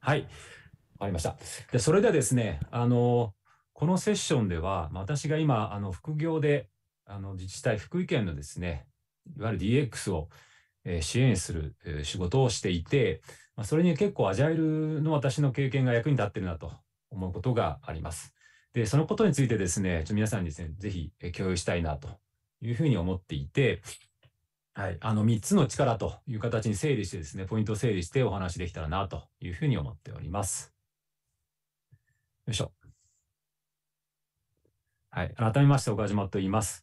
はい。わかりました。で、それではですね、あの、このセッションでは、私が今、あの、副業で、あの、自治体、福井県のですね、いわゆる DX を、え支援する、え仕事をしていて、まそれに結構アジャイルの私の経験が役に立ってるなと思うことがあります。で、そのことについてですね、ちょ皆さんにですね、ぜひ共有したいなというふうに思っていて、はい。あの、3つの力という形に整理してですね、ポイントを整理してお話できたらなというふうに思っております。よいしょ。はい。改めまして、岡島と言います。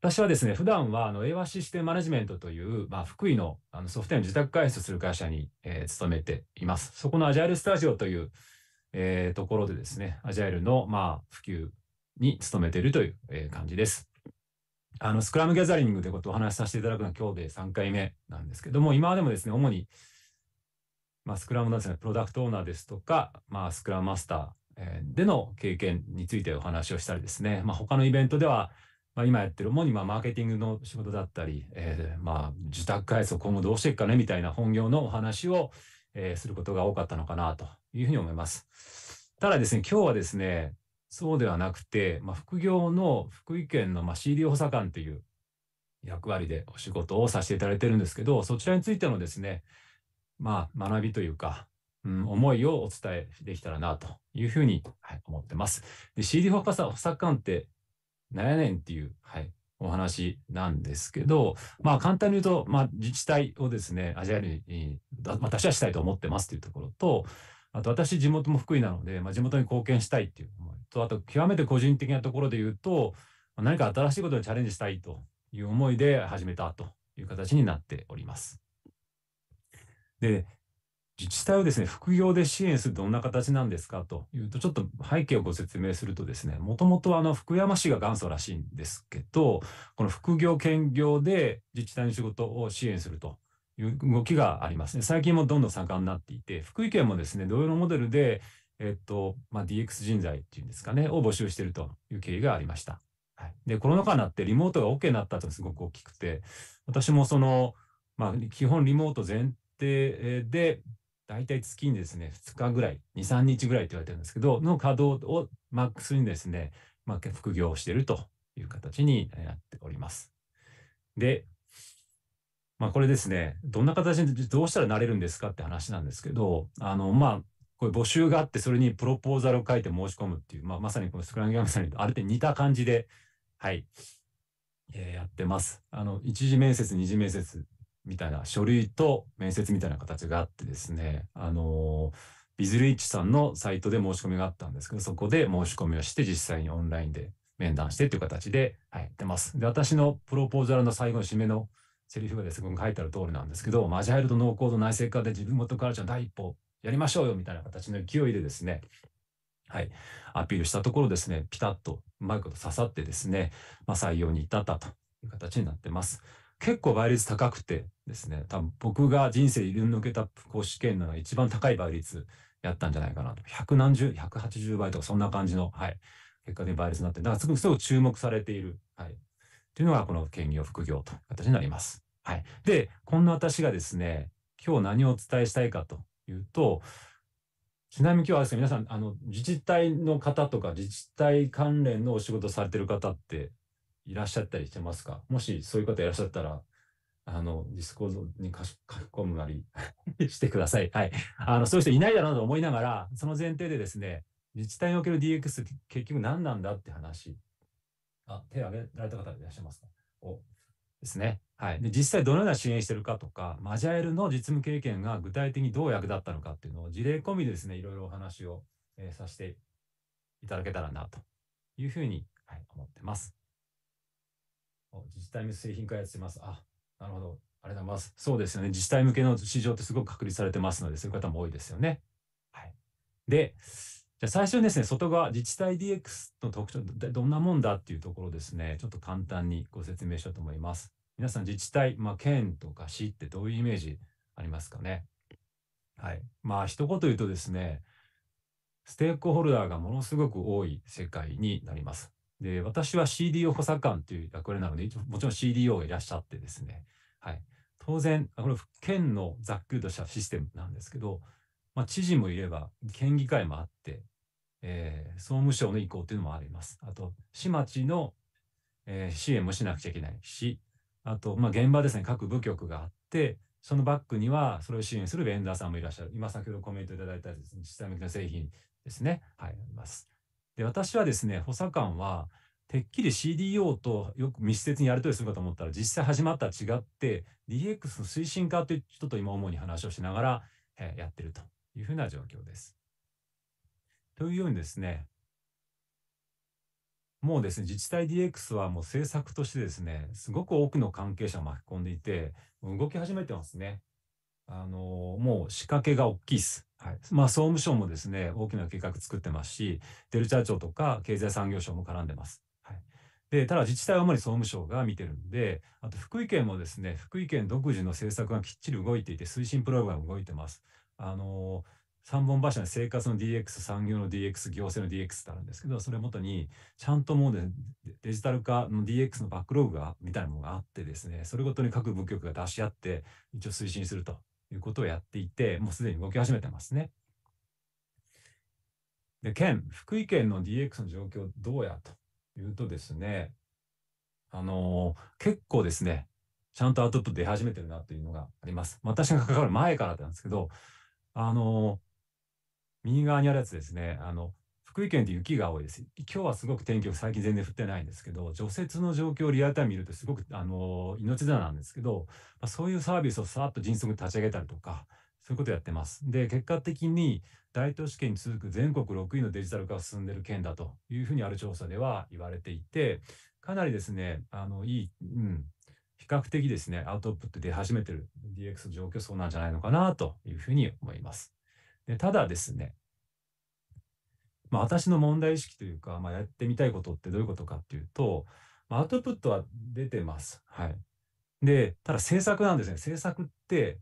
私はですね、普段は、あの、英和システムマネジメントという、まあ、福井のあのソフトウェアの自宅開発する会社に、えー、勤めています。そこのアジャイルスタジオという、えー、ところでですね、アジャイルの、まあ、普及に努めているという、えー、感じです。あの、スクラムギャザリングということをお話しさせていただくのは今日で3回目なんですけども、今までもですね、主に、まあ、スクラムのですね、プロダクトオーナーですとか、まあ、スクラムマスター、での経験についてお話をしたりですね、まあ、他のイベントでは、まあ、今やってる主にまあマーケティングの仕事だったり、えー、まあ自宅開発を今後どうしていくかねみたいな本業のお話を、えー、することが多かったのかなというふうに思います。ただですね、今日はですね、そうではなくて、まあ、副業の福井県のまあ CD 補佐官という役割でお仕事をさせていただいてるんですけど、そちらについてのですね、まあ、学びというか、うん、思いをお伝えできたらなというふうに、はい、思ってます。で、CD 補佐官って何やねんっていう、はい、お話なんですけど、まあ簡単に言うと、まあ自治体をですね、アジアに、私はしたいと思ってますというところと、あと私地元も福井なので、まあ、地元に貢献したいっていう思いと、あと極めて個人的なところで言うと、何か新しいことにチャレンジしたいという思いで始めたという形になっております。で、自治体をですね、副業で支援するどんな形なんですかというと、ちょっと背景をご説明するとですね、もともとあの福山市が元祖らしいんですけど、この副業兼業で自治体の仕事を支援するという動きがありますね。最近もどんどん盛んになっていて、福井県もですね、同様のモデルで、えっと、まあ、DX 人材っていうんですかね、を募集しているという経緯がありました。はい。で、コロナ禍になってリモートが OK になったとすごく大きくて、私もその、まあ、基本リモート前提で、大体月にですね、2日ぐらい、2、3日ぐらいって言われてるんですけど、の稼働をマックスにですね、まあ、副業をしているという形になっております。で、まあこれですね、どんな形でどうしたらなれるんですかって話なんですけど、あの、まあ、これ募集があって、それにプロポーザルを書いて申し込むっていう、まあ、まさにこのスクラムギャムさんにある程度似た感じで、はい、えー、やってます。あの、一次面接、二次面接みたいな書類と面接みたいな形があってですね、あのー、ビズリッチさんのサイトで申し込みがあったんですけど、そこで申し込みをして実際にオンラインで面談してという形で、はい、やってます。で、私のプロポーザルの最後の締めのセリフがですね、書いてある通りなんですけど、マジャイルとノーコード内製化で自分元カルチャーの第一歩やりましょうよみたいな形の勢いでですね、はい、アピールしたところですね、ピタッとうまいこと刺さってですね、まあ、採用に至ったという形になってます。結構倍率高くてですね、多分僕が人生で抜けた講師試験の一番高い倍率やったんじゃないかなと。百何十、180倍とかそんな感じの、はい、結果で倍率になって、だからすごく注目されている、はい、というのがこの兼業副業という形になります。はい。で、こんな私がですね、今日何をお伝えしたいかというと、ちなみに今日はですね、皆さん、あの、自治体の方とか、自治体関連のお仕事されてる方っていらっしゃったりしてますか？もしそういう方いらっしゃったら、あの、 Discord に書き込むなり してください。はい。あの、そういう人いないだろうなと思いながら、その前提でですね、自治体における DX って結局何なんだって話。あ、手を挙げられた方いらっしゃいますか？お、ですね。はい。で、実際どのような支援してるかとか、アジャイルの実務経験が具体的にどう役立ったのかっていうのを事例込みでですね、いろいろお話を、えー、させていただけたらなというふうに、はい、思ってます。自治体向け製品開発してます。あ、なるほど。ありがとうございます。そうですよね。自治体向けの市場ってすごく確立されてますので、そういう方も多いですよね。はい。で、じゃ最初にですね、外側、自治体 DX の特徴、どんなもんだっていうところですね、ちょっと簡単にご説明しようと思います。皆さん自治体、まあ、県とか市ってどういうイメージありますかね？はい。まあ、一言言うとですね、ステークホルダーがものすごく多い世界になります。で、私は CDO 補佐官という役割なので、もちろん CDO がいらっしゃってですね、はい。当然、この県のざっくりとしたシステムなんですけど、まあ、知事もいれば、県議会もあって、えー、総務省の意向というのもあります。あと、市町の、えー、支援もしなくちゃいけないし、あと、まあ、現場ですね、各部局があって、そのバックには、それを支援するベンダーさんもいらっしゃる。今、先ほどコメントいただいたですね、実際向けの製品ですね。はい、あります。で、私はですね、補佐官は、てっきり CDO とよく密接にやり取りするかと思ったら、実際始まったら違って、DX の推進家という人と今主に話をしながら、えー、やってるというふうな状況です。というようにですね、もうですね、自治体 DX はもう政策としてですね、すごく多くの関係者を巻き込んでいて、動き始めてますね。あのもう仕掛けが大きいです。はい。まあ、総務省もですね、大きな計画作ってますし、デルチャー庁とか経済産業省も絡んでます。はい。で、ただ自治体は主に総務省が見てるんで、あと福井県もですね、福井県独自の政策がきっちり動いていて、推進プログラム動いてます。あの三本柱に生活の DX、産業の DX、行政の DX ってあるんですけど、それをもとに、ちゃんともうね、デジタル化の DX のバックログが、みたいなものがあってですね、それごとに各部局が出し合って、一応推進するということをやっていて、もうすでに動き始めてますね。で、県、福井県の DX の状況どうやというとですね、あのー、結構ですね、ちゃんとアウトプット出始めてるなというのがあります。私が関わる前からなんですけど、あのー右側にあるやつですね、あの、福井県って雪が多いです。今日はすごく天気が最近全然降ってないんですけど、除雪の状況をリアルタイム見るとすごく、あの、命綱なんですけど、まあ、そういうサービスをさっと迅速に立ち上げたりとか、そういうことやってます。で、結果的に大都市圏に続く全国6位のデジタル化が進んでいる県だというふうにある調査では言われていて、かなりですね、あの、いい、うん、比較的ですね、アウトプット出始めてる DX 状況そうなんじゃないのかなというふうに思います。でただですね、まあ、私の問題意識というか、まあ、やってみたいことってどういうことかっていうと、まあ、アウトプットは出てます。はい。で、ただ制作なんですね。制作って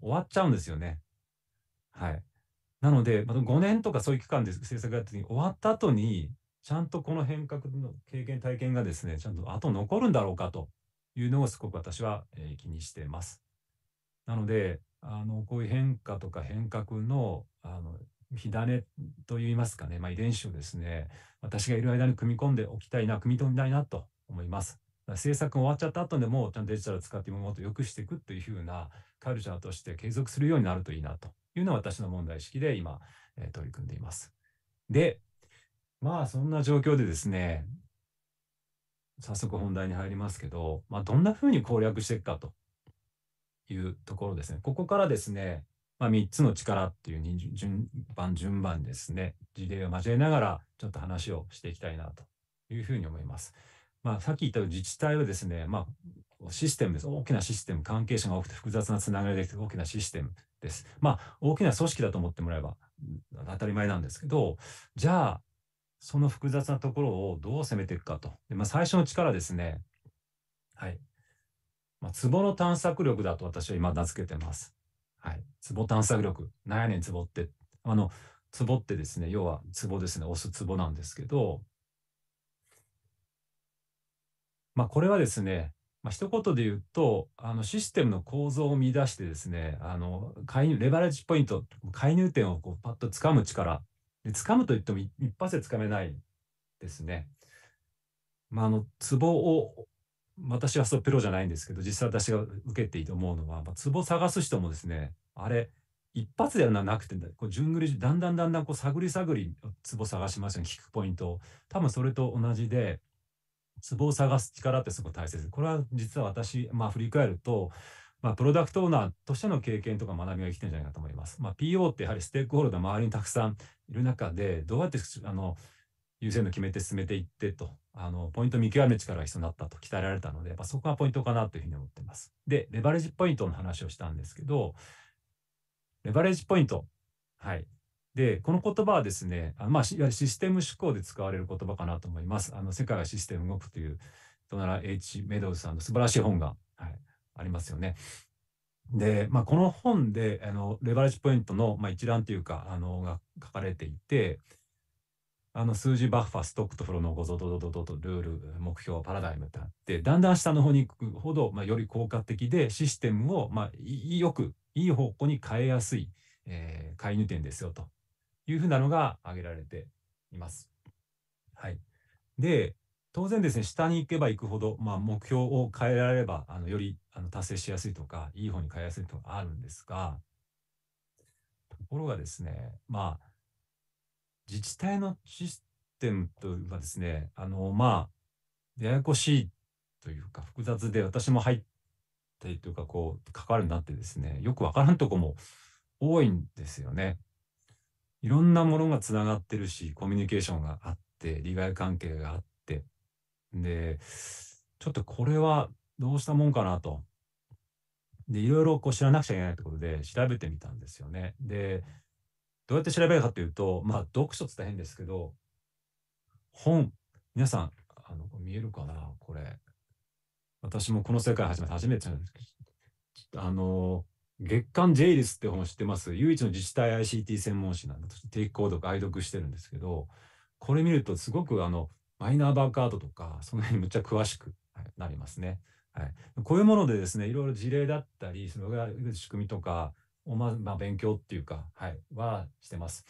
終わっちゃうんですよね。はい。なので、まあ、5年とかそういう期間で制作やった時に終わった後に、ちゃんとこの変革の経験、体験がですね、ちゃんと後残るんだろうかというのをすごく私は、えー、気にしています。なので、あのこういう変化とか変革のあの火種といいますかね、まあ、遺伝子をですね私がいる間に組み込んでおきたいな組み込みたいなと思います。制作が終わっちゃった後でもちゃんとデジタルを使ってもっと良くしていくというふうなカルチャーとして継続するようになるといいなというのは私の問題意識で今、えー、取り組んでいます。でまあそんな状況でですね早速本題に入りますけど、まあ、どんなふうに攻略していくかというところですね。ここからですね、まあ、3つの力っていう順番順番ですね、事例を交えながらちょっと話をしていきたいなというふうに思います。まあ、さっき言った自治体はですね、まあ、システムです。大きなシステム、関係者が多くて複雑なつながりで大きなシステムです。まあ、大きな組織だと思ってもらえば当たり前なんですけど、じゃあ、その複雑なところをどう攻めていくかと。でまあ、最初の力ですね。はい。まあ、壺の探索力だと私は今名付けてます。はい。壺探索力。なんやねん壺って。あの、壺ってですね、要は壺ですね、押す壺なんですけど、まあこれはですね、まあ、一言で言うと、あのシステムの構造を見出してですね、あの介入レバレッジポイント、介入点をこうパッと掴む力。で掴むと言っても一発で掴めないですね。まあ、あの、壺を私はそうプロじゃないんですけど、実際私が受けていて思うのは、まあ、壺探す人もですね、あれ、一発ではなくて、こう順繰り、だんだんだんだんこう探り探り壺探しますよね、聞くポイント。多分それと同じで、壺を探す力ってすごく大切。これは実は私、まあ振り返ると、まあ、プロダクトオーナーとしての経験とか学びが生きてるんじゃないかと思います。まあ、PO ってやはりステークホルダー周りにたくさんいる中で、どうやってあの優先度決めて進めていってとあの、ポイント見極める力が必要になったと鍛えられたので、やっぱそこがポイントかなというふうに思っています。で、レバレッジポイントの話をしたんですけど、レバレッジポイント。はい。で、この言葉はですね、あまあ、いわゆるシステム思考で使われる言葉かなと思います。あの、世界がシステム動くという、ドナラ・ H・ メドウズさんの素晴らしい本が、はい、ありますよね。で、まあ、この本で、あの、レバレッジポイントの、まあ、一覧というか、あの、が書かれていて、あの数字バッファ、ストックとフローのごぞどどどどとルール、目標、パラダイムってあって、だんだん下の方に行くほど、まあ、より効果的でシステムを、まあ、よく、いい方向に変えやすい、えー、介入点ですよというふうなのが挙げられています。はい。で、当然ですね、下に行けば行くほど、まあ、目標を変えられれば、あのよりあの達成しやすいとか、いい方に変えやすいとかあるんですが、ところがですね、まあ、自治体のシステムというかですね、あの、まあ、ややこしいというか、複雑で、私も入ってというか、こう、関わるなってですね、よくわからんとこも多いんですよね。いろんなものがつながってるし、コミュニケーションがあって、利害関係があって、で、ちょっとこれはどうしたもんかなと。で、いろいろこう知らなくちゃいけないってことで調べてみたんですよね。で、どうやって調べるかというと、まあ、読書って大変ですけど、本、皆さん、あの、見えるかなこれ。私もこの世界始めて初めてなんですけど、あの、月刊 J リスって本知ってます？唯一の自治体 ICT 専門誌なんで、定期購読、愛読してるんですけど、これ見るとすごくあの、マイナーバーカードとか、その辺むっちゃ詳しく、はい、なりますね。はい。こういうものでですね、いろいろ事例だったり、それが仕組みとかをま、まあ、勉強っていうか、はい、はしてます。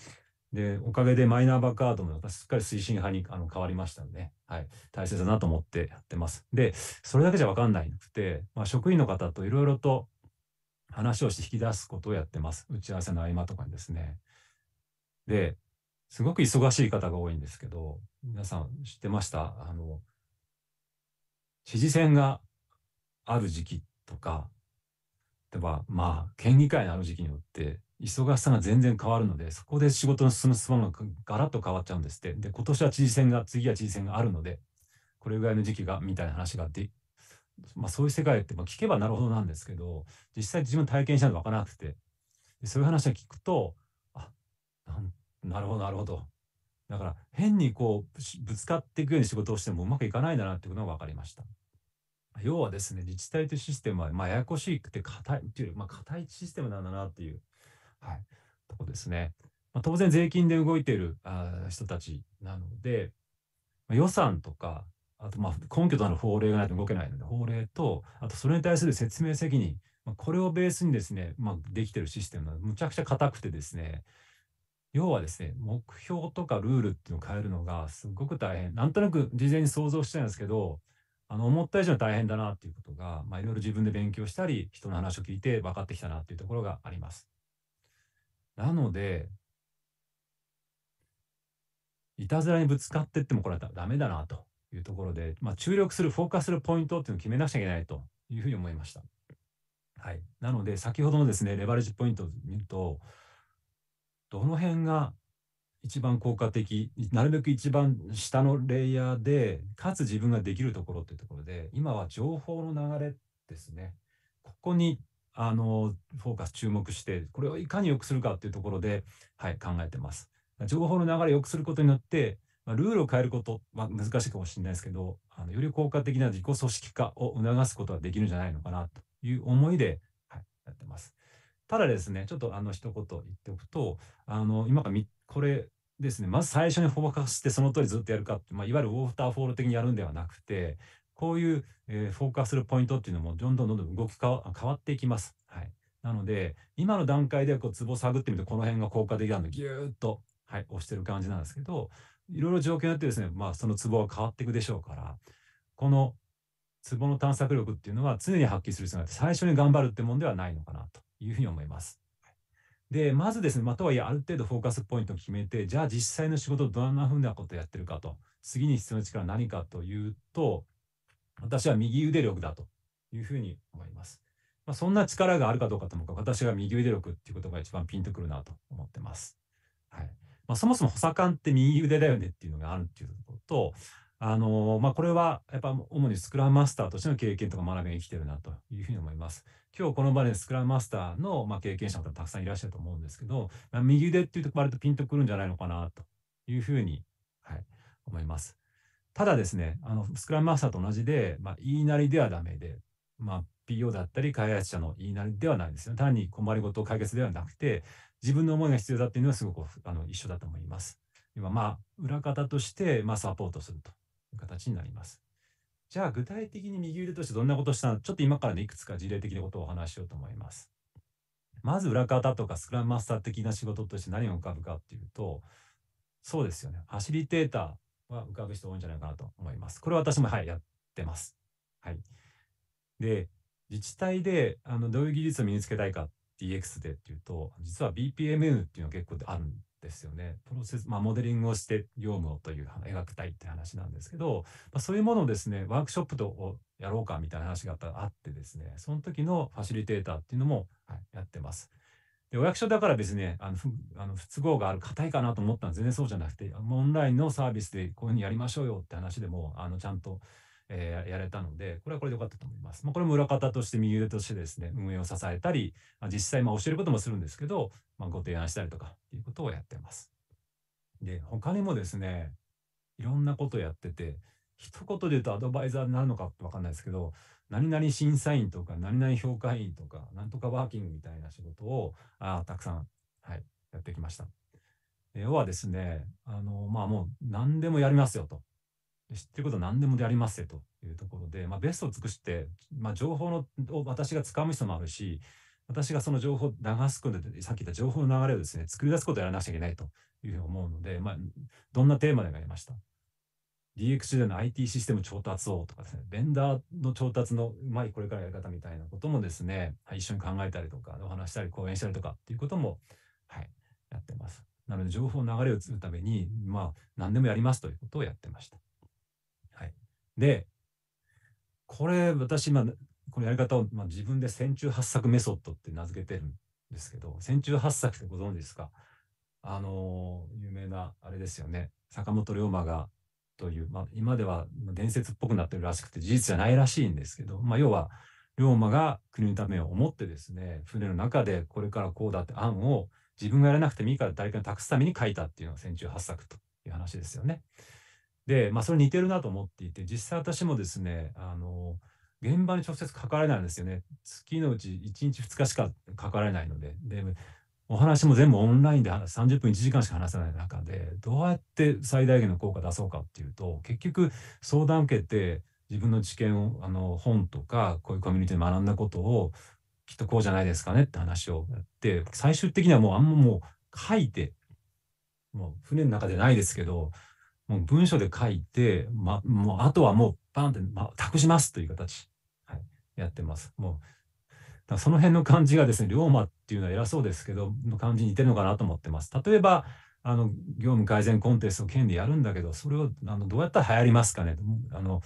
で、おかげでマイナーバーカードも私すっかり推進派にあの変わりましたので、はい、大切だなと思ってやってます。で、それだけじゃわかんないくて、まあ、職員の方といろいろと話をして引き出すことをやってます。打ち合わせの合間とかにですね。で、すごく忙しい方が多いんですけど、皆さん知ってました？あの、知事選がある時期とか、例えば、まあ、県議会のある時期によって、忙しさが全然変わるので、そこで仕事の進むスパンがガラッと変わっちゃうんですって。で、今年は知事選が、次は知事選があるので、これぐらいの時期が、みたいな話があって、まあそういう世界って、まあ、聞けばなるほどなんですけど、実際自分体験したの分からなくて、でそういう話を聞くと、あ、なるほど、なるほど。だから変にこうぶつかっていくように仕事をしてもうまくいかないんだなっていうことが分かりました。要はですね、自治体というシステムは、まあ、ややこしくて硬いっていう、まあ、硬いシステムなんだなっていう、はい、とこですね。まあ、当然税金で動いているあ人たちなので、まあ、予算とか、あとまあ根拠となる法令がないと動けないので、法令と、あとそれに対する説明責任、まあ、これをベースにですね、まあ、できているシステムはむちゃくちゃ硬くてですね、要はですね、目標とかルールっていうのを変えるのがすごく大変。なんとなく事前に想像してたんですけど、あの、思った以上に大変だなっていうことが、まあ、いろいろ自分で勉強したり、人の話を聞いて分かってきたなっていうところがあります。なので、いたずらにぶつかってってもこれはダメだなというところで、まあ、注力する、フォーカスするポイントっていうのを決めなくちゃいけないというふうに思いました。はい。なので、先ほどのですね、レバレッジポイントを見ると、どの辺が一番効果的、なるべく一番下のレイヤーで、かつ自分ができるところっていうところで、今は情報の流れですね。ここにあのフォーカス注目して、これをいかに良くするかっていうところで、はい、考えてます。情報の流れを良くすることによって、まあ、ルールを変えることは難しいかもしれないですけど、あのより効果的な自己組織化を促すことができるんじゃないのかなという思いで、はい、やってます。ただですね、ちょっとあの一言言っておくと、あの今からこれですね、まず最初にフォーカスしてその通りずっとやるかって、まあ、いわゆるウォーターフォール的にやるんではなくて、こういう、えー、フォーカスするポイントっていうのもどんどんどんどん動き変わっていきます。はい。なので、今の段階でこうツボ探ってみると、この辺が効果的なので、ぎゅーっと、はい、押してる感じなんですけど、いろいろ状況によってですね、まあ、そのツボは変わっていくでしょうから、このツボの探索力っていうのは常に発揮する必要があって、最初に頑張るってもんではないのかなというふうに思います。で、まずですね、まあ、とはいえ、ある程度フォーカスポイントを決めて、じゃあ実際の仕事どんなふうなことをやってるかと、次に必要な力は何かというと、私は右腕力だというふうに思います。まあ、そんな力があるかどうかともかく、私は右腕力っていうことが一番ピンとくるなと思ってます。はい。まあ、そもそも補佐官って右腕だよねっていうのがあるっていうことと、あのまあ、これはやっぱ主にスクラムマスターとしての経験とか学びが生きてるなというふうに思います。今日この場でスクラムマスターの、まあ、経験者の方たくさんいらっしゃると思うんですけど、まあ、右腕っていうと割とピンとくるんじゃないのかなというふうに、はい、思います。ただですね、あのスクラムマスターと同じで、まあ、言いなりではダメで、まあ、PO だったり開発者の言いなりではないですよ。単に困りごとを解決ではなくて、自分の思いが必要だっていうのはすごくあの一緒だと思います。今、まあ、裏方として、まあ、サポートすると形になります。じゃあ具体的に右腕としてどんなことをしたの？ちょっと今からねいくつか事例的なことをお話ししようと思います。まず裏方とかスクラムマスター的な仕事として何が浮かぶかっていうと、そうですよね。ファシリテーターは浮かぶ人多いんじゃないかなと思います。これ私も、はい、やってます。はい。で、自治体であのどういう技術を身につけたいか DX でっていうと、実は BPMN っていうのが結構あるんですよね。プロセス、まあ、モデリングをして業務をという描くたいって話なんですけど、まあ、そういうものをですね、ワークショップとやろうかみたいな話があってですね、その時のファシリテーターっていうのも、はい、やってます。でお役所だから別にね、あの不あの不都合がある、硬いかなと思ったのは全然そうじゃなくて、オンラインのサービスでこういうふうにやりましょうよって話でも、あのちゃんとえー、やれたので、これはこれで良かったと思います。まあ、これも裏方として右腕としてですね、運営を支えたり、まあ、実際まあ教えることもするんですけど、まあ、ご提案したりとかっていうことをやってます。で、他にもですね、いろんなことやってて、一言で言うとアドバイザーになるのかわかんないですけど、何々審査員とか、何々評価員とか、なんとかワーキングみたいな仕事を、あたくさん、はい、やってきました。要はですね、あの、まあもう何でもやりますよと。知ってることは何でもやりますよというところで、まあ、ベストを尽くして、まあ、情報のを私がつかむ人もあるし、私がその情報を流すことで、さっき言った情報の流れをですね、作り出すことをやらなくちゃいけないというふうに思うので、まあ、どんなテーマでもやりました。DX での IT システム調達をとかですね、ベンダーの調達のうまいこれからやり方みたいなこともですね、一緒に考えたりとか、お話したり、講演したりとかっていうことも、はい、やってます。なので、情報の流れを作るために、まあ、何でもやりますということをやってました。で、これ私今、このやり方を、まあ、自分で戦中八作メソッドって名付けてるんですけど、戦中八作ってご存知ですか？あのー、有名なあれですよね。坂本龍馬がという、まあ、今では伝説っぽくなってるらしくて事実じゃないらしいんですけど、まあ、要は龍馬が国のためを思ってですね船の中でこれからこうだって案を自分がやらなくてもいいから誰かに託すために書いたっていうのが戦中八作という話ですよね。で、まあ、それ似てるなと思っていて、実際私もですね、あの、現場に直接関われないんですよね。月のうち1日2日しか関われないので。で、お話も全部オンラインで30分1時間しか話せない中で、どうやって最大限の効果出そうかっていうと、結局相談受けて自分の知見を、あの、本とか、こういうコミュニティで学んだことを、きっとこうじゃないですかねって話をやって、最終的にはもうあんまもう書いて、もう船の中でないですけど、もう文書で書いて、ま、もうあとはもうバンって、ま、託しますという形、はい、やってます。もうだその辺の感じがですね、龍馬っていうのは偉そうですけど、の感じに似てるのかなと思ってます。例えば、あの業務改善コンテストを県でやるんだけど、それをあのどうやったら流行りますかね？あの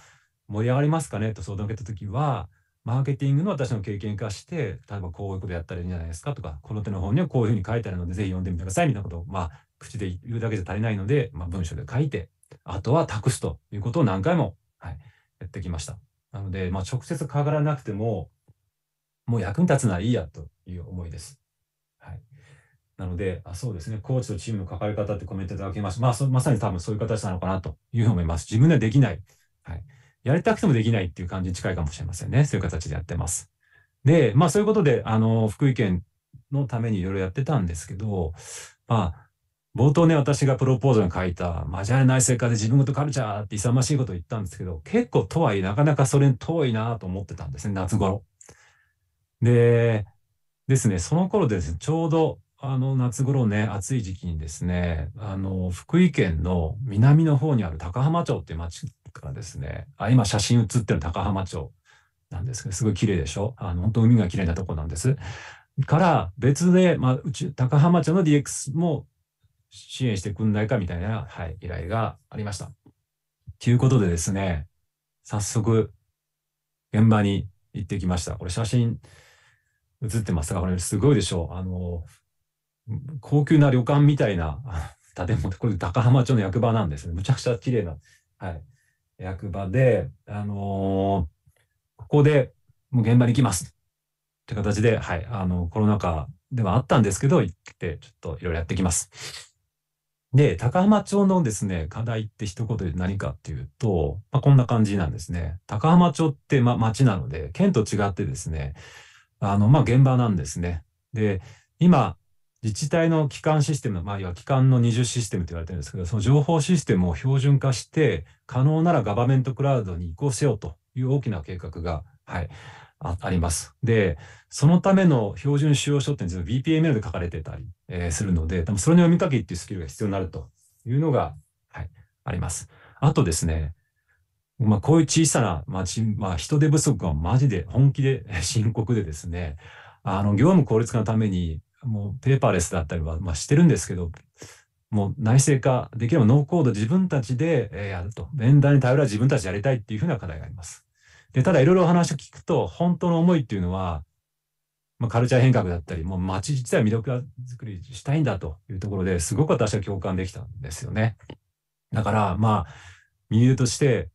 盛り上がりますかね？と相談を受けたときは、マーケティングの私の経験化して、例えばこういうことやったらいいんじゃないですか？とか、この手の本にはこういうふうに書いてあるので、ぜひ読んでみてくださいみたいなことを、まあ、口で言うだけじゃ足りないので、まあ、文章で書いて、あとは託すということを何回も、はい、やってきました。なので、まあ、直接関わらなくても、もう役に立つならいいやという思いです。はい。なので、あそうですね、コーチとチームの関わり方ってコメントいただきました。まあ、まさに多分そういう形なのかなというふうに思います。自分ではできない。はい。やりたくてもできないっていう感じに近いかもしれませんね。そういう形でやってます。で、まあそういうことで、あの、福井県のためにいろいろやってたんですけど、まあ、冒頭ね、私がプロポーズに書いた、マジャレ内製化で自分ごとカルチャーって勇ましいことを言ったんですけど、結構とはいえなかなかそれに遠いなと思ってたんですね、夏頃。で、ですね、その頃ですね、ちょうどあの夏頃ね、暑い時期にですね、あの、福井県の南の方にある高浜町っていう町からですね、あ、今写真写ってる高浜町なんですけど、すごい綺麗でしょ？あの、本当海が綺麗なとこなんです。から別で、まあ、うち、高浜町の DX も支援してくんないかみたいな、はい、依頼がありました。ということでですね、早速、現場に行ってきました。これ写真写ってますが、これすごいでしょう。あの、高級な旅館みたいな 建物、これ高浜町の役場なんですね。むちゃくちゃ綺麗な、はい、役場で、あのー、ここでもう現場に行きます。って形で、はい、あの、コロナ禍ではあったんですけど、行って、ちょっといろいろやってきます。で、高浜町のですね、課題って一言で何かっていうと、まあ、こんな感じなんですね。高浜町って、ま、町なので、県と違ってですね、あの、まあ、現場なんですね。で、今、自治体の基幹システム、まあ、いわ基幹の20システムと言われてるんですけど、その情報システムを標準化して、可能ならガバメントクラウドに移行しようという大きな計画が、はい、ああります。で、そのための標準使用書っていうのは BPML で書かれてたり、えー、するので、多分それの読み書きっていうスキルが必要になるというのが、はい、あります。あとですね、まあ、こういう小さな町、まあ、人手不足がマジで本気で深刻でですね、あの、業務効率化のために、もうペーパーレスだったりは、まあ、してるんですけど、もう内製化できればノーコード自分たちでやると。ベンダーに頼らず自分たちでやりたいっていうふうな課題があります。で、ただいろいろ話を聞くと、本当の思いっていうのは、まあ、カルチャー変革だったり、もう街自体魅力作りしたいんだというところですごく私は共感できたんですよね。だから、まあ、ミニとして、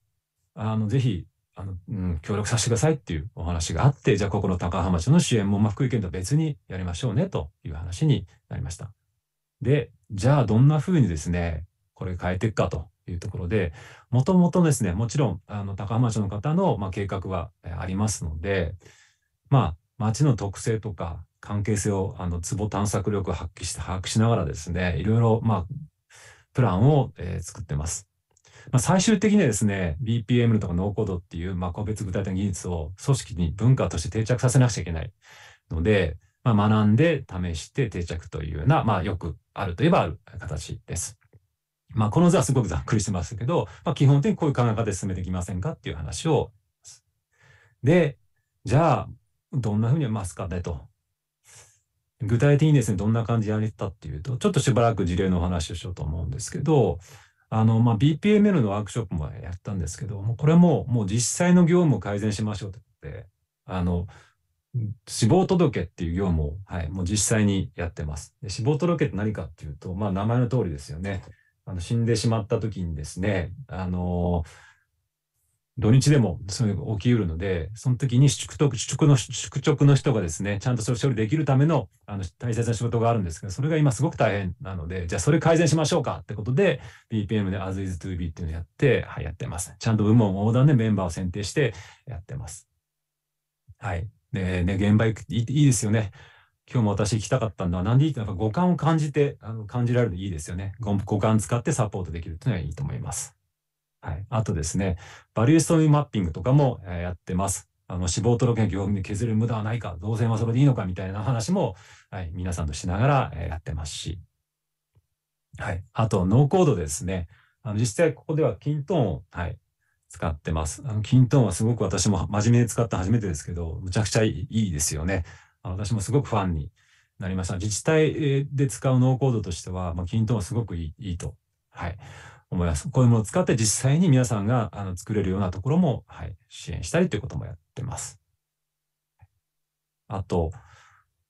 あの、ぜひ、あの、うん、協力させてくださいっていうお話があって、じゃあここの高浜町の支援も、まあ、福井県とは別にやりましょうねという話になりました。で、じゃあどんな風にですね、これ変えていくかというところで、もともとですね、もちろん、あの、高浜町の方の、まあ、計画はありますので、まあ、町の特性とか関係性を、あの、壺探索力を発揮して把握しながらですね、いろいろ、まあ、プランを、えー、作ってます。まあ、最終的にはですね、BPM とかノーコードっていう、まあ、個別具体的な技術を組織に文化として定着させなくちゃいけないので、まあ、学んで試して定着というような、まあ、よくあるといえばある形です。まあ、この図はすごくざっくりしてますけど、まあ、基本的にこういう考え方で進めていきませんかっていう話を。で、じゃあ、どんなふうにやりますかねと。具体的にですね、どんな感じでやれたっていうと、ちょっとしばらく事例のお話をしようと思うんですけど、あの、まあ、BPML のワークショップもやったんですけど、もうこれももう実際の業務を改善しましょうと言って、あの、死亡届っていう業務を、はい、もう実際にやってます。死亡届って何かっていうと、まあ、名前の通りですよね。あの死んでしまった時にですね、あの土日でもそういう起きうるので、その時に宿直宿の宿直の人がですね、ちゃんとそれを処理できるためのあの大切な仕事があるんですけど、それが今すごく大変なので、じゃあそれ改善しましょうかってことで、BPM で As is to be っていうのをやって、はい、やってます。ちゃんと部門横断でメンバーを選定してやってます。はい。で、ね、現場いいいですよね。今日も私行きたかったのは、なんでいいって、なんか五感を感じて、あの感じられるといいですよね。五感使ってサポートできるっていうのはいいと思います。はい。あとですね、バリューストームマッピングとかも、えー、やってます。あの、死亡届の業務に削る無駄はないか、動線はそれでいいのかみたいな話も、はい、皆さんとしながら、えー、やってますし。はい。あと、ノーコードですね。あの、実際ここではキントーンを、はい、使ってます。あの、キントーンはすごく私も真面目に使った初めてですけど、むちゃくちゃいいですよね。私もすごくファンになりました。自治体で使うノーコードとしては、まあ、キントンはすごくいいいいと、はい、思います。こういうものを使って実際に皆さんがあの作れるようなところも、はい、支援したりということもやってます。あと、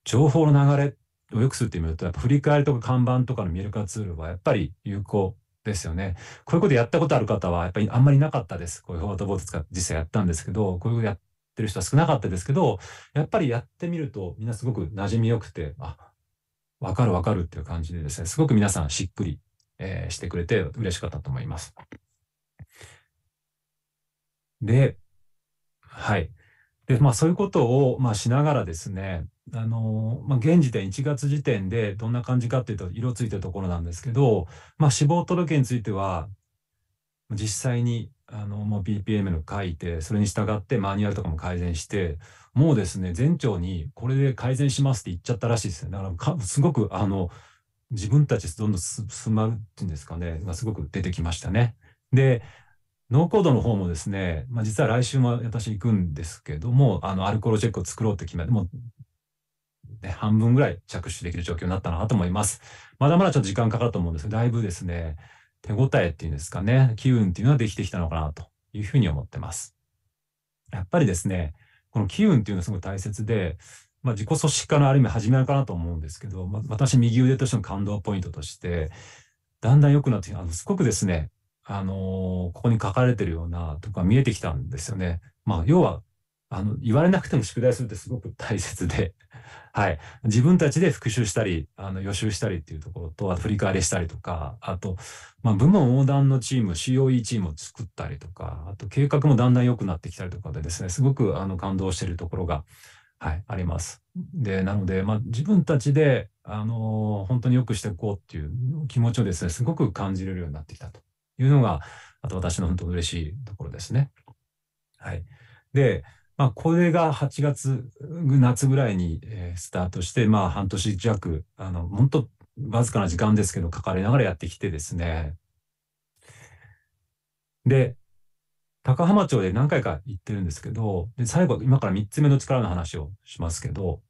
情報の流れを良くするっていう意味だと、やっぱ振り返りとか看板とかの見える化ツールはやっぱり有効ですよね。こういうことやったことある方はやっぱりあんまりなかったです。こういうフォワードボード使って実際やったんですけど、こういうことやってる人は少なかったですけど、やっぱりやってみるとみんなすごく馴染みよくて、あ、わかるわかるっていう感じでですね、すごく皆さんしっくり、えー、してくれて嬉しかったと思います。で、はい。で、まあそういうことを、まあ、しながらですね、あの、まあ、現時点、1月時点でどんな感じかっていうと、色ついてるところなんですけど、まあ、死亡届については、実際に、あの、もう BPM の書いて、それに従ってマニュアルとかも改善して、もうですね、前長にこれで改善しますって言っちゃったらしいですね。だから、すごく、あの、自分たちどんどん進まるっていうんですかね、がすごく出てきましたね。で、ノーコードの方もですね、まあ、実は来週も私行くんですけども、あの、アルコールチェックを作ろうって決めて、もう、ね、半分ぐらい着手できる状況になったなと思います。まだまだちょっと時間かかると思うんですけど、だいぶですね、手応えっていうんですかね、機運っていうのはできてきたのかなというふうに思ってます。やっぱりですね、この機運っていうのはすごい大切で、まあ、自己組織化のある意味始めるかなと思うんですけど、まあ、私右腕としての感動ポイントとして、だんだん良くなってきて、あの、すごくですね、あのー、ここに書かれてるようなとか見えてきたんですよね。まあ、要は、あの、言われなくても宿題するってすごく大切で、はい。自分たちで復習したり、あの、予習したりっていうところと、あと振り返りしたりとか、あと、まあ、部門横断のチーム、COE チームを作ったりとか、あと計画もだんだん良くなってきたりとかでですね、すごくあの感動しているところが、はい、あります。で、なので、まあ、自分たちで、あの、本当に良くしていこうっていう気持ちをですね、すごく感じれるようになってきたというのが、あと私の本当嬉しいところですね。はい。で、まあ、これが8月、夏ぐらいに、スタートして、まあ、半年弱、あの、本当わずかな時間ですけど、かかりながらやってきてですね。で、高浜町で何回か行ってるんですけど、で、最後、今から3つ目の力の話をしますけど、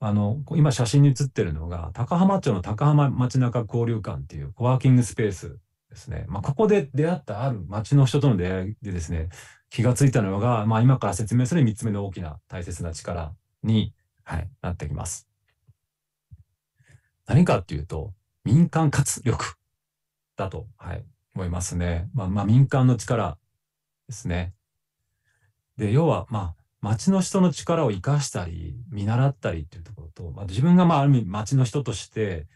あの、今写真に写ってるのが、高浜町の高浜町中交流館っていうコワーキングスペースですね。まあ、ここで出会ったある町の人との出会いでですね、気がついたのが、まあ、今から説明する3つ目の大きな大切な力に、はい、なってきます。何かっていうと、民間活力だと、はい、思いますね。まあ、まあ、民間の力ですね。で、要は、まあ、町の人の力を生かしたり、見習ったりっていうところと、まあ、自分がまあ、ある意味町の人として、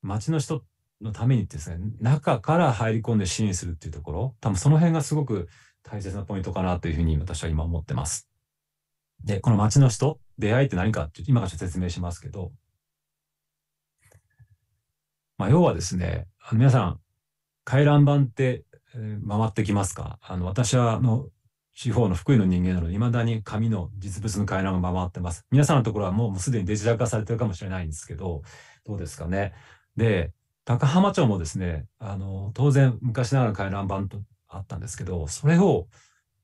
町の人のためにですね、中から入り込んで支援するっていうところ、多分その辺がすごく大切なポイントかなというふうに私は今思ってます。で、この町の人、出会いって何かって今から説明しますけど、まあ、要はですね、あの皆さん、回覧板って、えー、回ってきますか？あの、私は、あの、地方の福井の人間なので、未だに紙の実物の回覧が回ってます。皆さんのところはもうすでにデジタル化されてるかもしれないんですけど、どうですかね？で、高浜町もですね、あの、当然昔ながら回覧板とあったんですけど、それを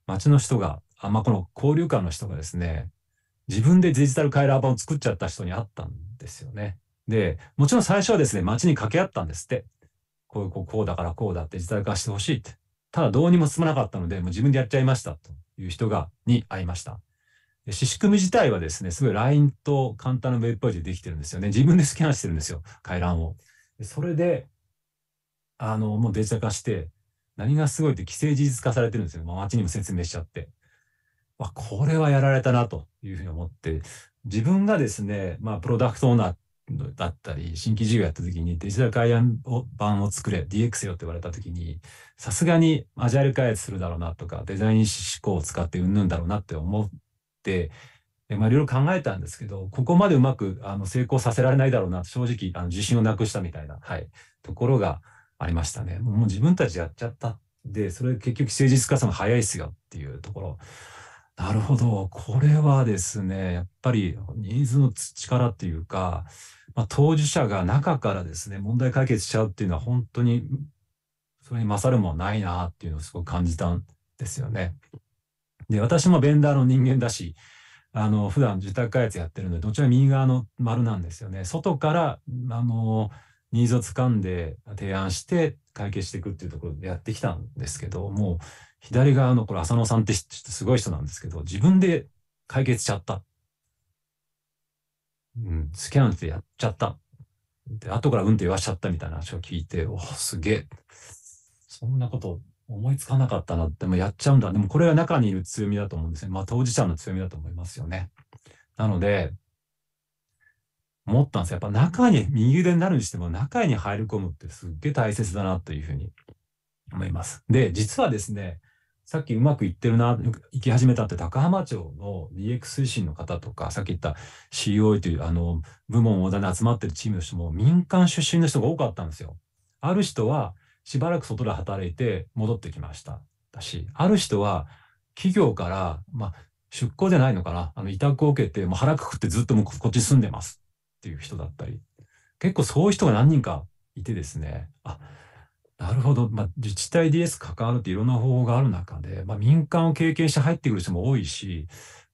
町の人が、あまあ、この交流館の人がですね、自分でデジタル回覧板を作っちゃった人に会ったんですよね。で、もちろん最初はですね、町に掛け合ったんですって。こうこうこうだからこうだってデジタル化してほしいって。ただどうにも進まなかったので、もう自分でやっちゃいましたという人が、に会いました。で仕組み自体はですね、すごい LINE と簡単なウェブページでできてるんですよね。自分でスキャンしてるんですよ、回覧を。それで、あの、もうデジタル化して、何がすごいって既成事実化されてるんですよ。まあ、街にも説明しちゃって。わ、これはやられたなというふうに思って、自分がですね、まあ、プロダクトオーナーだったり、新規事業やった時にデジタル開発版を作れ、DX よって言われた時に、さすがにアジャイル開発するだろうなとか、デザイン思考を使ってうんぬんだろうなって思って、まあ、いろいろ考えたんですけど、ここまでうまくあの成功させられないだろうな、正直あの自信をなくしたみたいな、はい、ところがありましたね。もう自分たちやっちゃった。で、それ結局誠実化さも早いっすよっていうところ。なるほど。これはですね、やっぱりニーズの力っていうか、まあ、当事者が中からですね、問題解決しちゃうっていうのは本当に、それに勝るものないなっていうのをすごく感じたんですよね。で、私もベンダーの人間だし、あの、普段自宅開発やってるので、どちら右側の丸なんですよね。外から、あの、ニーズを掴んで提案して解決していくっていうところでやってきたんですけど、もう左側のこれ浅野さんってすごい人なんですけど、自分で解決しちゃった。うん、スキャンってやっちゃった。で、後からうんって言わしちゃったみたいな話を聞いて、おすげえ。そんなこと思いつかなかったなって、もやっちゃうんだ。でもこれが中にいる強みだと思うんですね。まあ当事者の強みだと思いますよね。なので、思ったんですよ。やっぱ中に、右腕になるにしても中に入り込むってすっげえ大切だなというふうに思います。で、実はですね、さっきうまくいってるな、行き始めたって高浜町の DX 推進の方とか、さっき言った COE というあの部門を集まってるチームの人も民間出身の人が多かったんですよ。ある人はしばらく外で働いて戻ってきました。だし、ある人は企業から、まあ、出向じゃないのかな、あの委託を受けて、もう腹くくってずっともうこっち住んでますっていう人だったり、結構そういう人が何人かいてですね、あ、なるほど。まあ、自治体 DS 関わるっていろんな方法がある中で、まあ、民間を経験して入ってくる人も多いし、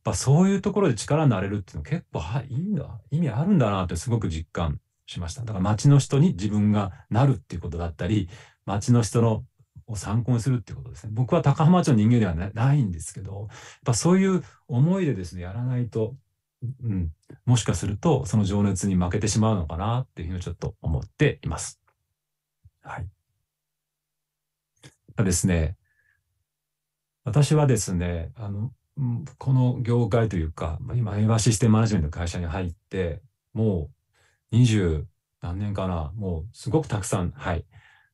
まあ、そういうところで力になれるっていうのは結構、はい、いんだ、意味あるんだなってすごく実感しました。だから町の人に自分がなるっていうことだったり、町の人のを参考にするってことですね。僕は高浜町の人間ではないんですけど、やっぱそういう思いでですね、やらないと、うん、もしかするとその情熱に負けてしまうのかなっていうふうにちょっと思っています。はい。ですね、私はですね、あの、この業界というか、今、エヴァシステムマネジメントの会社に入って、もう20何年かな、もうすごくたくさん、はい、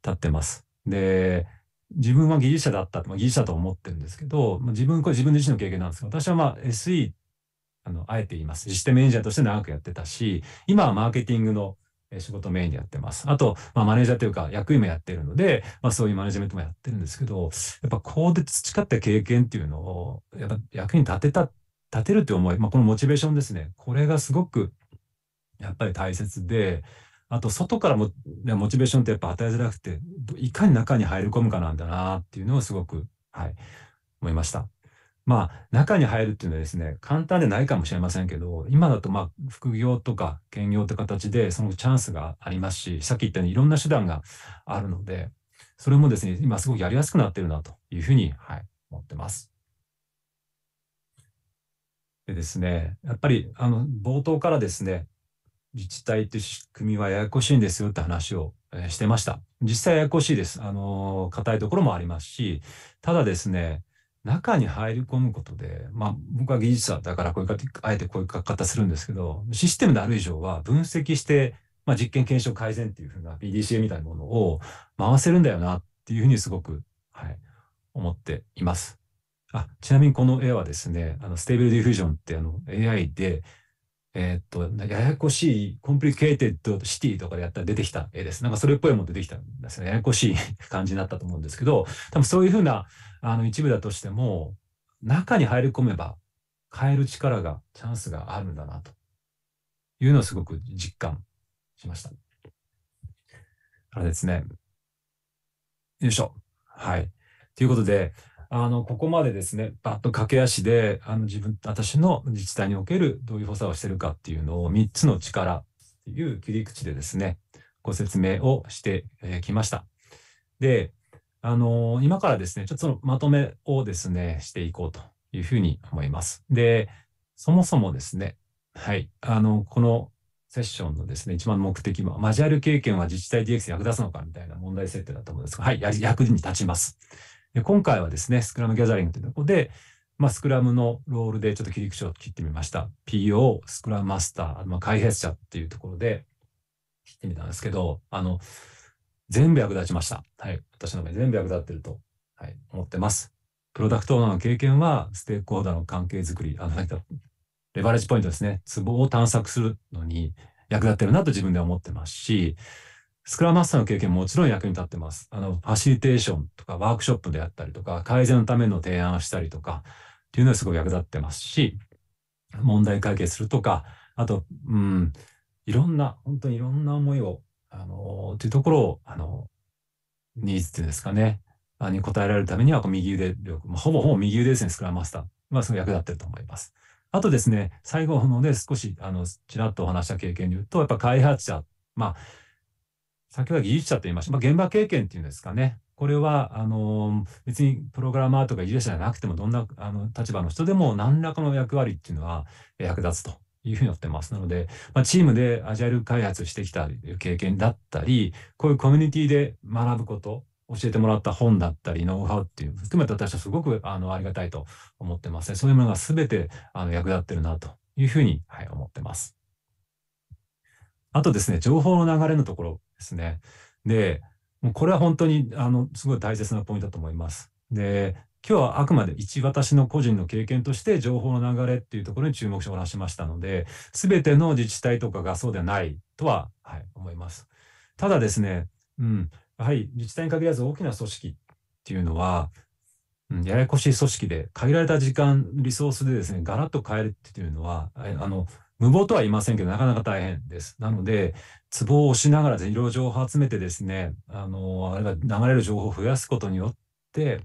経ってます。で、自分は技術者だった、まあ、技術者と思ってるんですけど、まあ、自分、これ自分自身の経験なんですけど、私はまあ SE、あの、あえて言います。システムエンジニアとして長くやってたし、今はマーケティングの仕事メインでやってます。あと、まあ、マネージャーというか役員もやってるので、まあ、そういうマネジメントもやってるんですけど、やっぱこうで培った経験っていうのを、やっぱ役に立てた立てるって思い、まあ、このモチベーションですね。これがすごくやっぱり大切で、あと外からも、ね、モチベーションってやっぱ与えづらくて、いかに中に入り込むかなんだなっていうのをすごく、はい、思いました。まあ、中に入るっていうのはですね、簡単でないかもしれませんけど、今だとまあ、副業とか兼業って形でそのチャンスがありますし、さっき言ったようにいろんな手段があるので、それもですね、今すごくやりやすくなってるなというふうに、はい、思ってます。でですね、やっぱりあの冒頭からですね、自治体って仕組みはややこしいんですよって話を、してました。実際ややこしいです。あの、硬いところもありますし、ただですね、中に入り込むことで、まあ僕は技術者だからこういうかあえてこういう書き方するんですけど、システムである以上は分析して、まあ実験検証改善っていうふうな PDCA みたいなものを回せるんだよなっていうふうにすごく、はい、思っています。あ、ちなみにこの絵はですね、あの、 Stable Diffusion ってあの AI で、えー、っと、ややこしい、 complicated city とかでやったら出てきた絵です。なんかそれっぽいもの出てきたんですね。ややこしい 感じになったと思うんですけど、多分そういうふうなあの一部だとしても、中に入り込めば変える力が、チャンスがあるんだな、というのをすごく実感しました。あれですね。よいしょ。はい。ということで、あの、ここまでですね、バッと駆け足で、あの、自分、私の自治体におけるどういう補佐をしてるかっていうのを3つの力っていう切り口でですね、ご説明をしてき、ました。で、あの、今からですね、ちょっとそのまとめをですね、していこうというふうに思います。で、そもそもですね、はい、あの、このセッションのですね、一番の目的は、マジュアル経験は自治体 DX に役立つのかみたいな問題設定だと思うんですが、はい、役に立ちます。で今回はですね、スクラムギャザリングというところで、まあ、スクラムのロールでちょっと切り口を切ってみました。PO、スクラムマスター、まあ、開発者っていうところで切ってみたんですけど、あの、全部役立ちました。はい。私の目全部役立ってると、はい、思ってます。プロダクトオーナーの経験は、ステークホルダーの関係づくり、あの、レバレッジポイントですね。ツボを探索するのに役立ってるなと自分で思ってますし、スクラムマスターの経験ももちろん役に立ってます。あの、ファシリテーションとかワークショップであったりとか、改善のための提案をしたりとか、っていうのはすごい役立ってますし、問題解決するとか、あと、うん、いろんな、本当にいろんな思いを、あの、というところを、あの、ニーズっていうんですかね、あに応えられるためには、右腕力、ほぼほぼ右腕ですね、スクラムマスター。まあ、すごい役立ってると思います。あとですね、最後ので少し、あの、ちらっとお話した経験で言うと、やっぱ開発者、まあ、先ほど技術者と言いました。まあ、現場経験っていうんですかね。これは、あの、別にプログラマーとか技術者じゃなくても、どんなあの立場の人でも何らかの役割っていうのは役立つというふうに思ってます。なので、まあ、チームでアジャイル開発してきた経験だったり、こういうコミュニティで学ぶこと、教えてもらった本だったり、ノウハウっていう含めて私はすごくあのありがたいと思ってますね。そういうものが全てあの役立ってるなというふうに、はい、思ってます。あとですね、情報の流れのところですね。で、もうこれは本当に、あの、すごい大切なポイントだと思います。で、今日はあくまで一私の個人の経験として情報の流れっていうところに注目してお話しましたので、すべての自治体とかがそうではないとは、はい、思います。ただですね、うん、やはり自治体に限らず大きな組織っていうのは、うん、ややこしい組織で限られた時間、リソースでですね、ガラッと変えるっていうのは、あの、無謀とは言いませんけど、なかなか大変です。なので、ツボを押しながら、いろいろ情報を集めてですね、あの、あれが流れる情報を増やすことによって、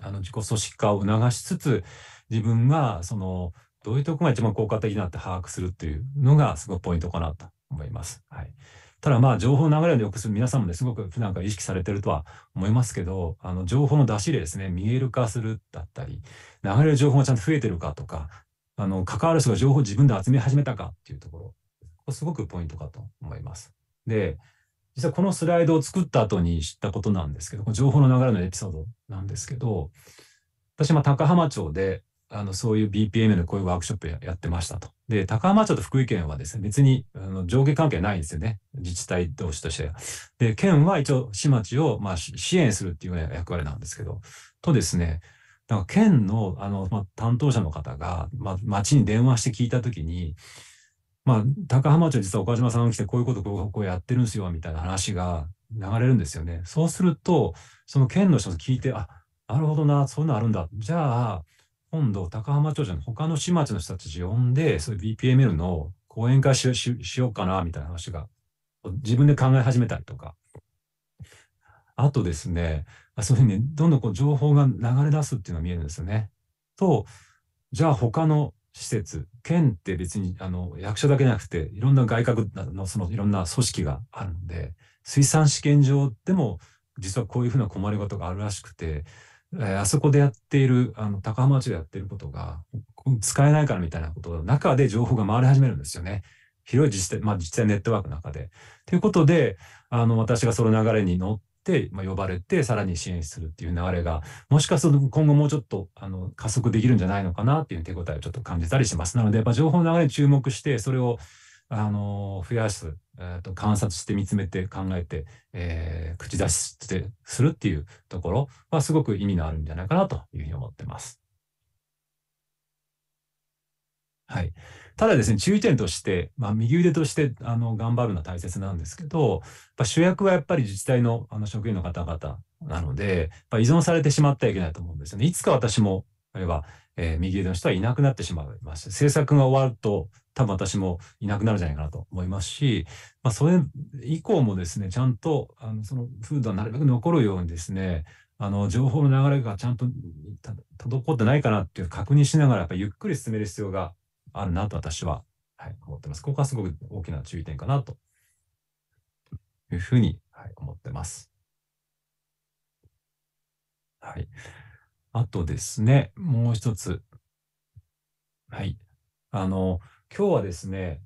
あの、自己組織化を促しつつ、自分が、その、どういうとこが一番効果的なって把握するっていうのが、すごくポイントかなと思います。はい。ただまあ、情報の流れを良くする皆さんもね、すごく普段から意識されてるとは思いますけど、あの、情報の出し入れですね、見える化するだったり、流れる情報がちゃんと増えてるかとか、あの、関わる人が情報を自分で集め始めたかっていうところ、こすごくポイントかと思います。で、実はこのスライドを作った後に知ったことなんですけど、情報の流れのエピソードなんですけど、私、ま高浜町で、あの、そういう BPM でこういうワークショップやってましたと。で、高浜町と福井県はですね、別にあの上下関係ないんですよね。自治体同士として。で、県は一応市町を、まあ、支援するっていう役割なんですけど、とですね、なんか県のあの、まあ、担当者の方が、まあ、町に電話して聞いたときに、まあ、高浜町実は岡島さんが来てこういうことこうこうやってるんですよ、みたいな話が流れるんですよね。そうすると、その県の人が聞いて、あ、なるほどな、そういうのあるんだ。じゃあ、今度、高浜町じゃ他の市町の人たち呼んで、そういう BPML の講演会ししようかな、みたいな話が、自分で考え始めたりとか。あとですね、そういうふうにどんどんこう情報が流れ出すっていうのが見えるんですよね。と、じゃあ他の施設、県って別にあの役所だけじゃなくて、いろんな外郭のそのいろんな組織があるので、水産試験場でも実はこういうふうな困りごとがあるらしくて、えー、あそこでやっている、あの高浜町でやってることが使えないからみたいなことの中で情報が回り始めるんですよね。広い自治体、まあ自治体ネットワークの中で。ということで、あの、私がその流れに乗っ、まあ、呼ばれてさらに支援するっていう流れがもしかすると今後もうちょっとあの加速できるんじゃないのかなっていう手応えをちょっと感じたりします。なので、ま、情報の流れに注目してそれをあの増やす、えー、と観察して見つめて考えて、えー、口出ししてするっていうところはすごく意味のあるんじゃないかなというふうに思ってます。はい。ただですね、注意点として、まあ、右腕としてあの頑張るのは大切なんですけど、主役はやっぱり自治体のあの職員の方々なので、依存されてしまってはいけないと思うんですよね。いつか私も、あるいは、えー、右腕の人はいなくなってしまいます。政策が終わると、多分私もいなくなるんじゃないかなと思いますし、まあ、それ以降もですね、ちゃんとあのその風土はなるべく残るようにですね、あの情報の流れがちゃんと滞ってないかなっていう確認しながら、やっぱゆっくり進める必要があるなと私は、はい、思ってます。ここはすごく大きな注意点かなというふうに、はい、思ってます。はい。あとですね、もう一つ。はい。あの、今日はですね、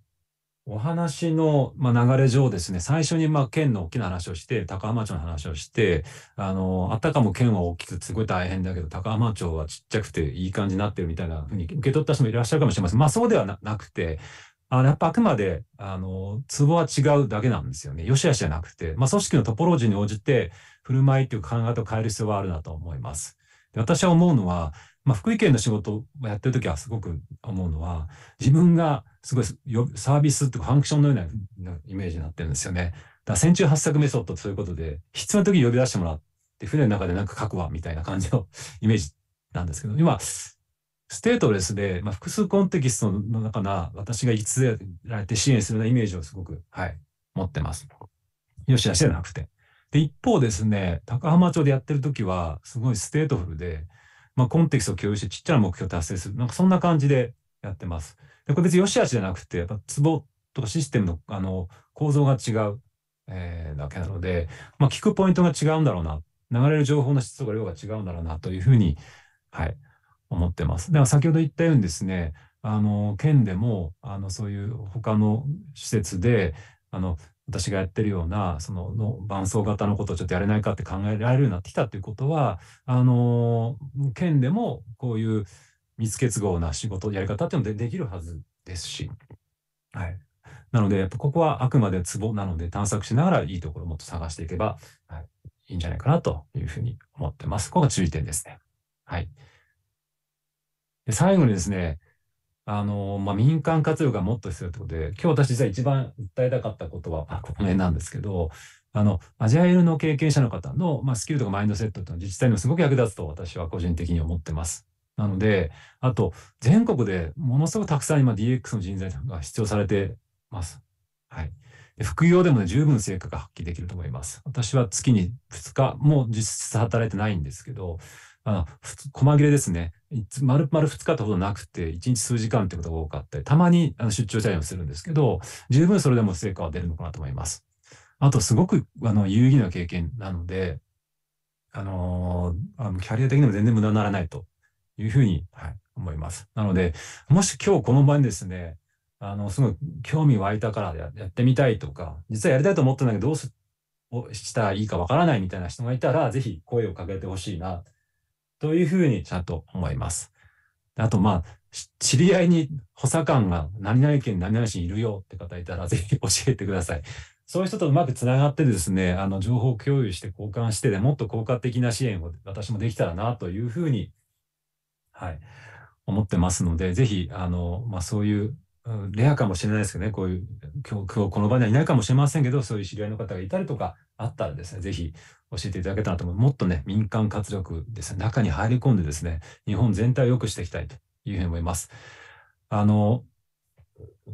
お話の、まあ、流れ上ですね、最初に、まあ、県の大きな話をして、高浜町の話をして、あの、あたかも県は大きくてすごい大変だけど、高浜町はちっちゃくていい感じになってるみたいなふうに受け取った人もいらっしゃるかもしれません。まあ、そうではなくて、あの、やっぱあくまで、あの、ツボは違うだけなんですよね。よしあしじゃなくて、まあ、組織のトポロジーに応じて、振る舞いっていう考え方を変える必要はあるなと思います。で私は思うのは、まあ、福井県の仕事をやってるときはすごく思うのは、自分がすごいサービスとかファンクションのようなイメージになってるんですよね。だから船中八策メソッドとそういうことで、必要な時に呼び出してもらって、船の中でなんか書くわ、みたいな感じの イメージなんですけど、今、 stateless で、まあ、複数コンテキストの中な私がいつられて支援するようなイメージをすごく、はい、持ってます。よしあしじゃなくて。で、一方ですね、高浜町でやってる時は、すごい stateful で、まあ、コンテキストを共有してちっちゃな目標を達成する。なんかそんな感じでやってます。で、これ別に良し悪しじゃなくて、やっぱツボとかシステムのあの構造が違う、えー、だけなので、まあ、聞くポイントが違うんだろうな。流れる情報の質とか量が違うんだろうなというふうに、はい、思ってます。では先ほど言ったようにですね、あの、県でも、あの、そういう他の施設で、あの、私がやってるような、そのの伴走型のことをちょっとやれないかって考えられるようになってきたということは、あの、県でもこういう密結合な仕事、やり方っていうのでできるはずですし、はい。なので、やっぱここはあくまでツボなので探索しながらいいところをもっと探していけば、はい、いいんじゃないかなというふうに思ってます。ここが注意点ですね。はい。で最後にですね、あの、まあ、民間活用がもっと必要ということで、今日私実は一番訴えたかったことは、まあ、この辺なんですけど、あの、アジャイルの経験者の方の、まあ、スキルとかマインドセットというのは自治体にもすごく役立つと私は個人的に思ってます。なので、あと、全国でものすごくたくさん今 DX の人材が必要されてます。はい。副業でもね、十分成果が発揮できると思います。私は月に2日、もう実質働いてないんですけど、あ、細切れですね。丸々2日ってほどなくて、1日数時間ってことが多かったり、たまにあの出張社員をするんですけど、十分それでも成果は出るのかなと思います。あと、すごくあの有意義な経験なので、あのー、あのキャリア的にも全然無駄にならないというふうに、はい、思います。なので、もし今日この場にですね、あの、すごい興味湧いたからやってみたいとか、実はやりたいと思ってないけど、どうしたらいいかわからないみたいな人がいたら、ぜひ声をかけてほしいな、というふうにちゃんと思います。あと、まあ、知り合いに補佐官が何々県何々市にいるよって方いたら、ぜひ教えてください。そういう人とうまくつながってですね、あの、情報共有して交換してでもっと効果的な支援を私もできたらなというふうに、はい、思ってますので、ぜひ、あの、まあ、そういうレアかもしれないですけどね、こういう、今日、今日この場にはいないかもしれませんけど、そういう知り合いの方がいたりとかあったらですね、ぜひ教えていただけたらと思う。もっとね、民間活力ですね、中に入り込んでですね、日本全体を良くしていきたいというふうに思います。あの、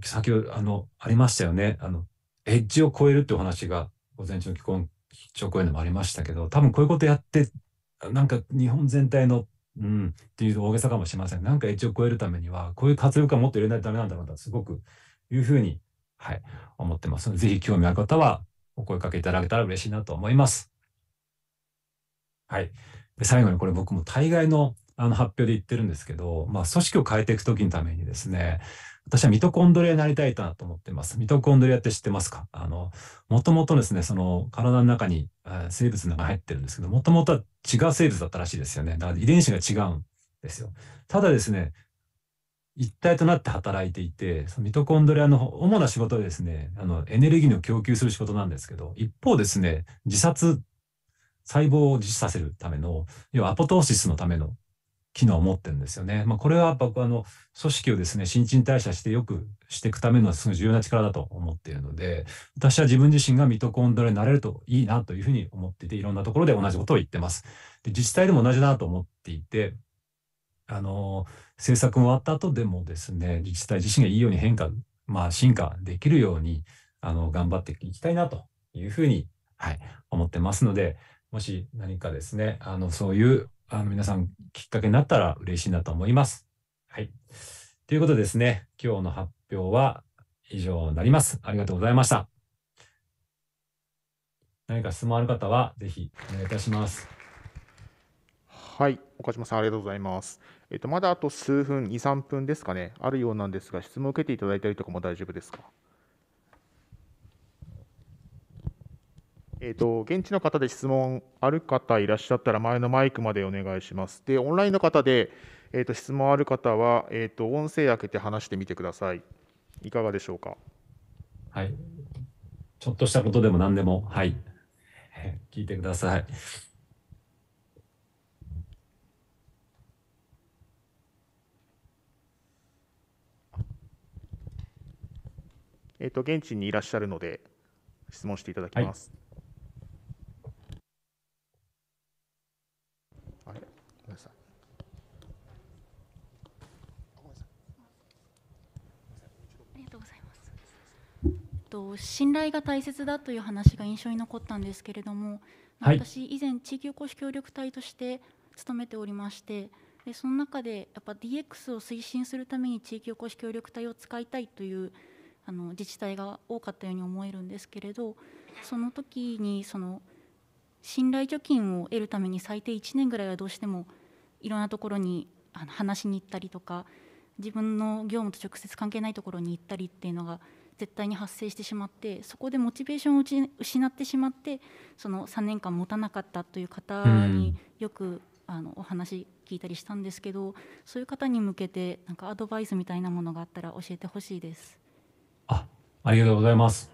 先ほど、あの、ありましたよね。あの、エッジを超えるってお話が、午前中の基本、基調講演でもありましたけど、多分こういうことやって、なんか日本全体のうん、っていう大げさかもしれません。なんかエッジを超えるためには、こういう活力はもっと入れないとダメなんだろうな、すごくいうふうに、はい、思ってますので、ぜひ興味ある方はお声かけいただけたら嬉しいなと思います。はい。で最後にこれ僕も大概のあの発表で言ってるんですけど、まあ、組織を変えていくときのためにですね、私はミトコンドリアになりたいなと思ってます。ミトコンドリアって知ってますか？あの、もともとですね、その体の中に生物の中に入ってるんですけど、もともとは違う生物だったらしいですよね。だから遺伝子が違うんですよ。ただですね、一体となって働いていて、そのミトコンドリアの主な仕事はですね、あの、エネルギーの供給する仕事なんですけど、一方ですね、自殺、細胞を自死させるための、要はアポトーシスのための機能を持ってるんですよね。まあ、これは僕あの組織をですね新陳代謝してよくしていくためのすごい重要な力だと思っているので私は自分自身がミトコンドリアになれるといいなというふうに思っていていろんなところで同じことを言ってます。で自治体でも同じだと思っていてあの政策終わった後でもですね自治体自身がいいように変化まあ進化できるようにあの頑張っていきたいなというふうに、はい、思ってますのでもし何かですねあのそういうあの皆さんきっかけになったら嬉しいなと思います。はい。ということでですね、今日の発表は以上になります。ありがとうございました。何か質問ある方はぜひお願いいたします。はい、岡島さんありがとうございます。えっとまだあと数分、2、3分ですかね、あるようなんですが、質問を受けていただいたりとかも大丈夫ですか？えーと、現地の方で質問ある方いらっしゃったら、前のマイクまでお願いします。で、オンラインの方で、えーと、質問ある方は、えーと、音声開けて話してみてください。いかがでしょうか？はい。ちょっとしたことでも何でも、はい。聞いてください。えっ、と、現地にいらっしゃるので、質問していただきます。はいと信頼が大切だという話が印象に残ったんですけれども、はい、私以前地域おこし協力隊として勤めておりましてでその中でやっぱ DX を推進するために地域おこし協力隊を使いたいというあの自治体が多かったように思えるんですけれどその時にその信頼貯金を得るために最低1年ぐらいはどうしてもいろんなところに話しに行ったりとか自分の業務と直接関係ないところに行ったりっていうのが絶対に発生してしまってそこでモチベーションを失ってしまってその3年間持たなかったという方によく、あのお話聞いたりしたんですけどそういう方に向けてなんかアドバイスみたいなものがあったら教えてほしいです。あありがとうございます。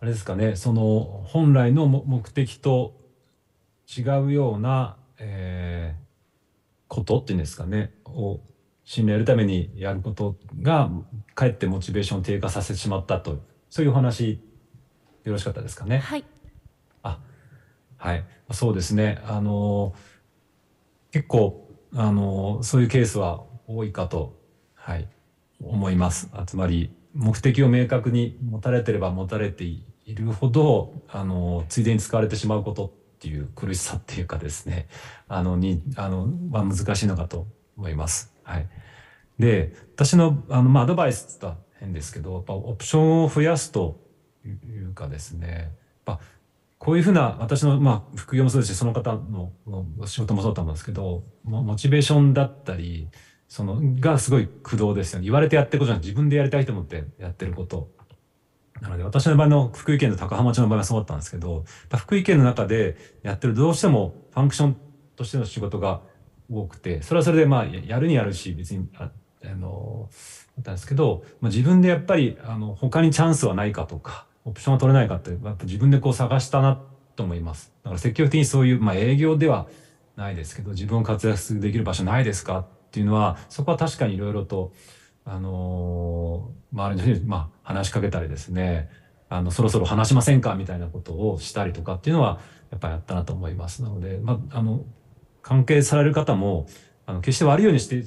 あれですかねその本来の目的と違うような、えー、ことっていうんですかねを信頼やるためにやることがかえってモチベーションを低下させてしまったとそういうお話よろしかったですかね？はい。あ、はい、そうですね。あの結構あのそういうケースは多いかとはい思います。つまり目的を明確に持たれてれば持たれているほどあのついでに使われてしまうことっていう苦しさっていうかですねあのにあのは難しいのかと思います。はい、で私のあの、まあ、アドバイスは変ですけどやっぱオプションを増やすというかですねやっぱこういうふうな私の、まあ、副業もそうですしその方の仕事もそうだと思うんですけどモチベーションだったりそのがすごい駆動ですよね。言われてやってることじゃなくて自分でやりたいと思ってやってること。なので私の場合の福井県の高浜町の場合はそうだったんですけど福井県の中でやってるどうしてもファンクションとしての仕事が多くてそれはそれでまあやるにやるし別にああのだったんですけど、まあ、自分でやっぱりあの他にチャンスはないかとかオプションは取れないかってやっぱ自分でこう探したなと思います。だから積極的にそういう、まあ、営業ではないですけど自分を活躍できる場所ないですか？っていうのはそこは確かにいろいろとあの周りの人に、まあ、話しかけたりですねあのそろそろ話しませんか？みたいなことをしたりとかっていうのはやっぱりあったなと思います。なので、まあ、あの関係される方もあの決して悪いようにして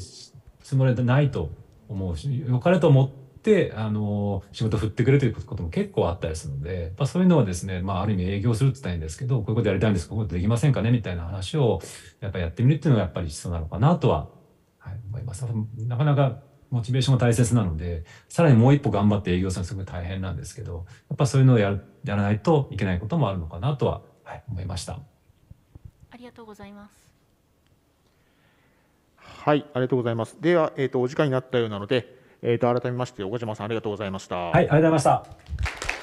つもりはないと思うし良かれと思ってあの仕事振ってくれということも結構あったりするので、まあ、そういうのはですね、まあ、ある意味営業するって言ったらいいんですけどこういうことやりたいんですこういうことできませんかねみたいな話をやっぱりやってみるっていうのがやっぱり必要なのかなとは、はい、思います。なかなかモチベーションが大切なのでさらにもう一歩頑張って営業するのすごい大変なんですけどやっぱそういうのをややらないといけないこともあるのかなとは、はい、思いました。ありがとうございます。はい、ありがとうございます。では、えっ、ー、とお時間になったようなので、えっ、ー、と改めまして岡島さんありがとうございました。はい、ありがとうございました。